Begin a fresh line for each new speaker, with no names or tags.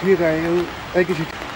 hier eh, rijden. Kijk eens.